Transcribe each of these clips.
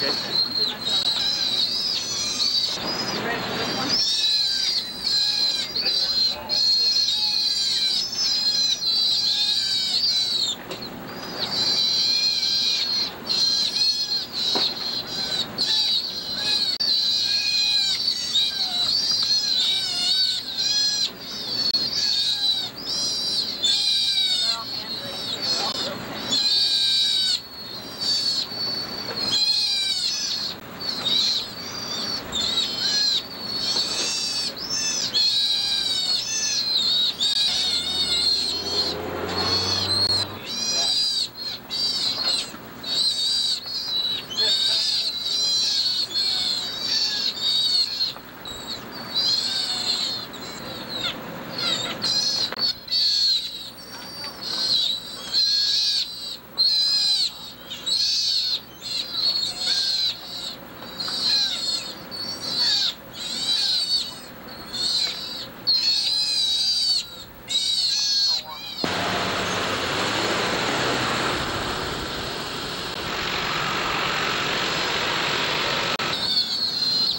good.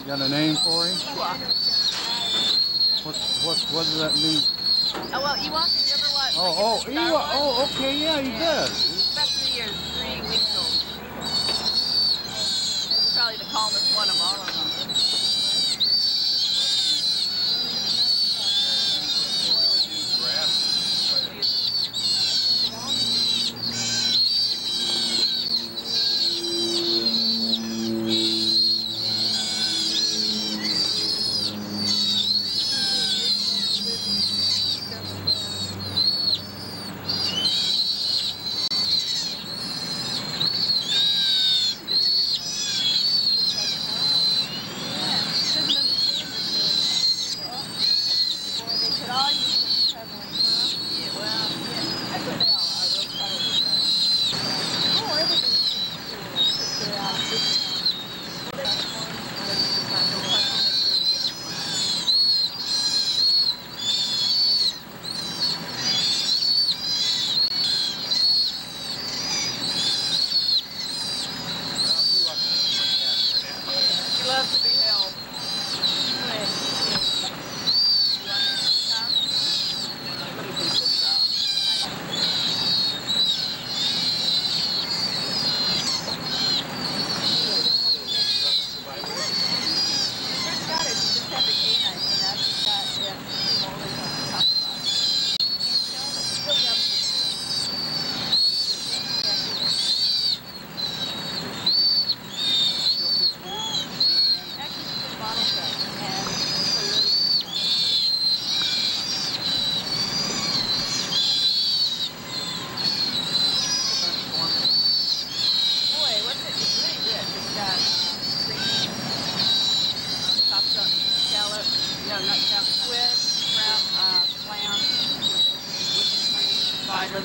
Got a name for him? Ewok. What, what, what does that mean? Oh, well, Ewok, did you ever watch? Oh, oh, Ewok. Oh, okay, yeah, he does.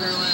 everyone.